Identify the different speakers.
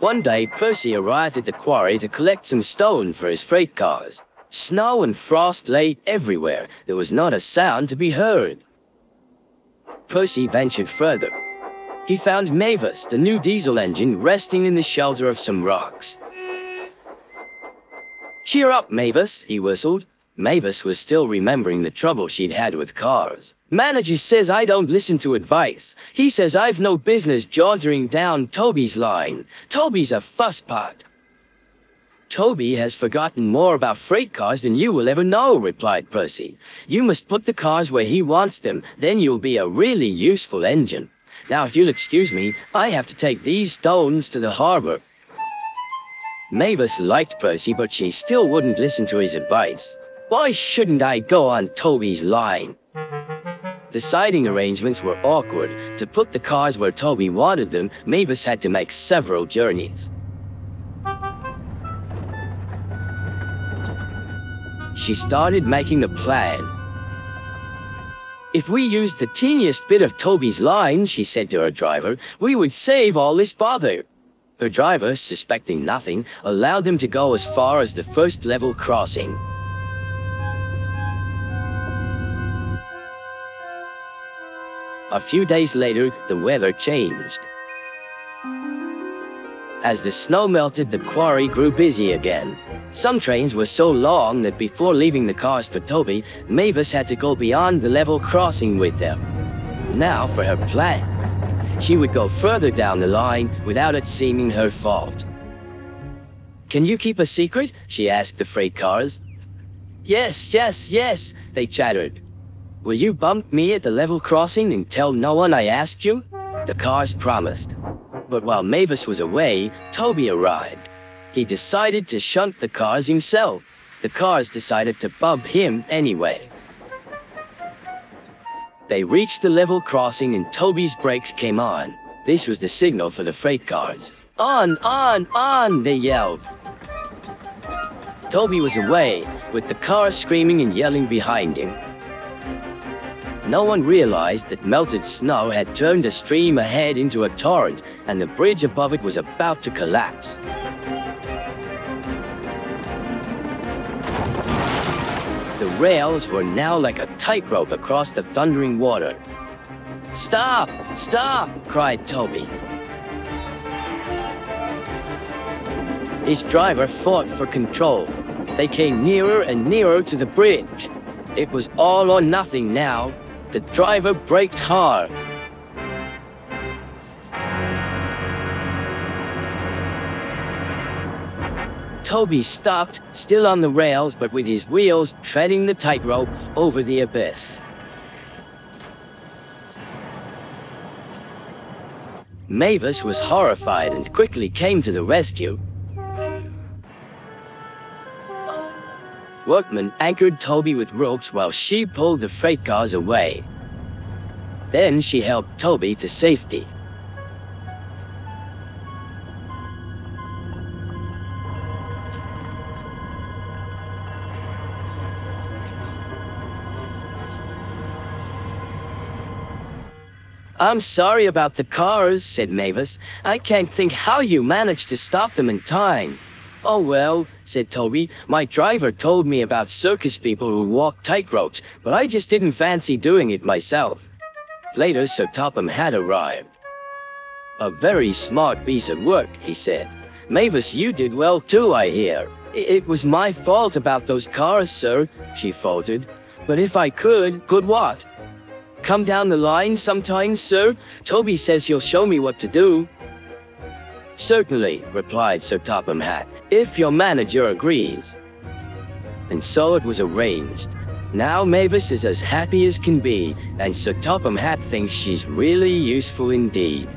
Speaker 1: One day, Percy arrived at the quarry to collect some stone for his freight cars. Snow and frost lay everywhere. There was not a sound to be heard. Percy ventured further. He found Mavis, the new diesel engine, resting in the shelter of some rocks. Cheer up, Mavis, he whistled. Mavis was still remembering the trouble she'd had with cars. Manager says I don't listen to advice. He says I've no business jauntering down Toby's line. Toby's a fusspot. Toby has forgotten more about freight cars than you will ever know, replied Percy. You must put the cars where he wants them, then you'll be a really useful engine. Now, if you'll excuse me, I have to take these stones to the harbor. Mavis liked Percy, but she still wouldn't listen to his advice. Why shouldn't I go on Toby's line? The siding arrangements were awkward. To put the cars where Toby wanted them, Mavis had to make several journeys. she started making a plan. If we used the teeniest bit of Toby's line, she said to her driver, we would save all this bother. Her driver, suspecting nothing, allowed them to go as far as the first level crossing. A few days later, the weather changed. As the snow melted, the quarry grew busy again. Some trains were so long that before leaving the cars for Toby, Mavis had to go beyond the level crossing with them. Now for her plan. She would go further down the line without it seeming her fault. Can you keep a secret? she asked the freight cars. Yes, yes, yes, they chattered. Will you bump me at the level crossing and tell no one I asked you? The cars promised. But while Mavis was away, Toby arrived. He decided to shunt the cars himself. The cars decided to bump him anyway. They reached the level crossing and Toby's brakes came on. This was the signal for the freight cars. On, on, on, they yelled. Toby was away, with the cars screaming and yelling behind him. No one realized that melted snow had turned a stream ahead into a torrent, and the bridge above it was about to collapse. The rails were now like a tightrope across the thundering water. Stop! Stop! cried Toby. His driver fought for control. They came nearer and nearer to the bridge. It was all or nothing now. The driver braked hard. Toby stopped, still on the rails, but with his wheels treading the tightrope over the abyss. Mavis was horrified and quickly came to the rescue. Workmen anchored Toby with ropes while she pulled the freight cars away. Then she helped Toby to safety. I'm sorry about the cars, said Mavis. I can't think how you managed to stop them in time. Oh well, said Toby. My driver told me about circus people who walk tightropes, but I just didn't fancy doing it myself. Later, Sir Topham Hatt arrived. A very smart piece of work, he said. Mavis, you did well too, I hear. It was my fault about those cars, sir, she faltered. But if I could, could what? Come down the line sometime, sir? Toby says he'll show me what to do. Certainly, replied Sir Topham Hatt, if your manager agrees. And so it was arranged. Now Mavis is as happy as can be, and Sir Topham Hatt thinks she's really useful indeed.